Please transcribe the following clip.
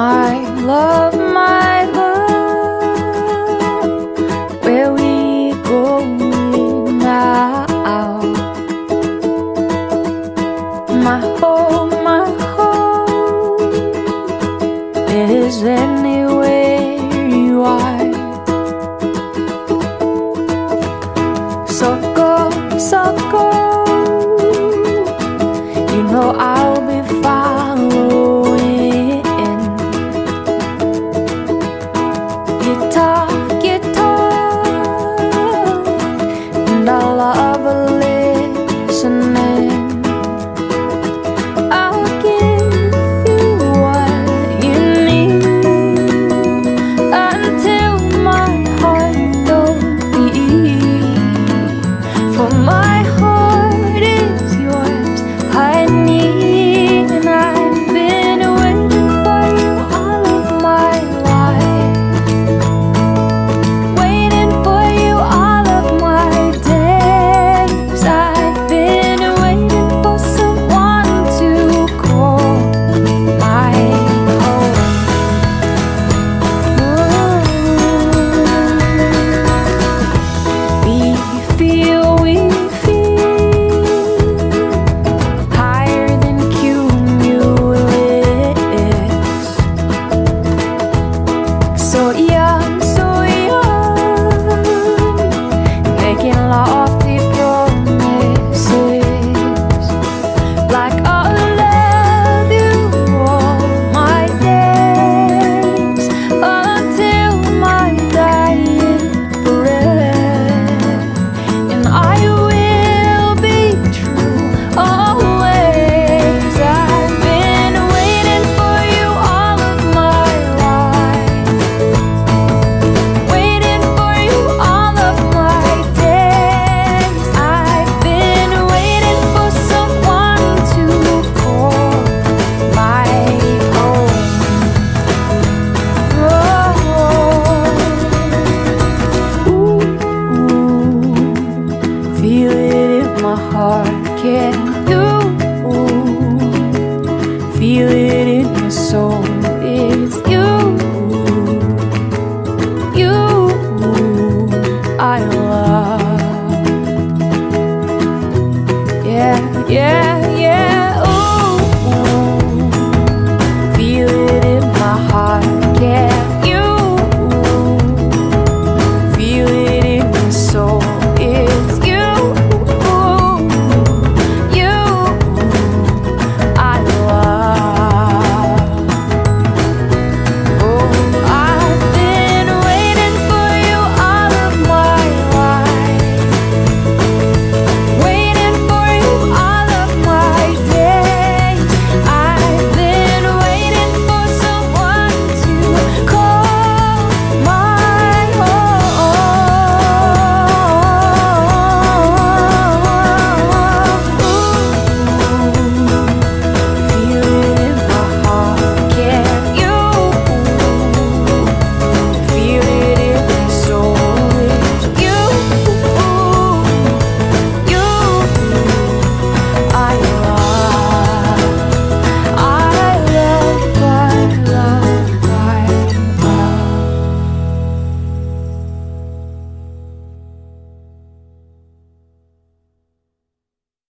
I love my love. Where we going now? My home, my home is in. my heart can do. Feel it in your soul, it's you, you I love. Yeah, yeah.